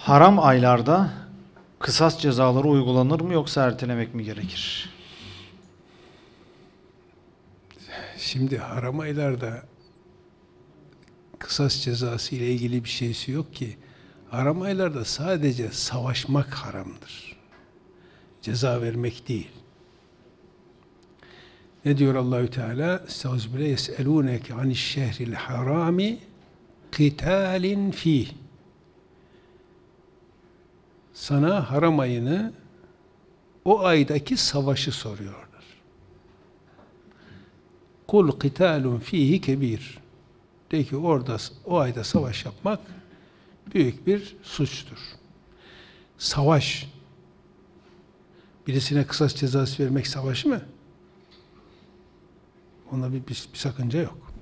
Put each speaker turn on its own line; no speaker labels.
Haram aylarda kısas cezaları uygulanır mı yoksa ertelemek mi gerekir?
Şimdi haram aylarda kısas cezası ile ilgili bir şeysi yok ki. Haram aylarda sadece savaşmak haramdır. Ceza vermek değil. Ne diyor Allahü Teala? Estağfirullah yeselûneke aniş şehril harami qitalin fih. Sana haram ayını o aydaki savaşı soruyorlar. Kul qitalun fihi kebir. De ki orada o ayda savaş yapmak büyük bir suçtur. Savaş birisine kısas cezası vermek savaş mı? Onda bir, bir, bir sakınca yok.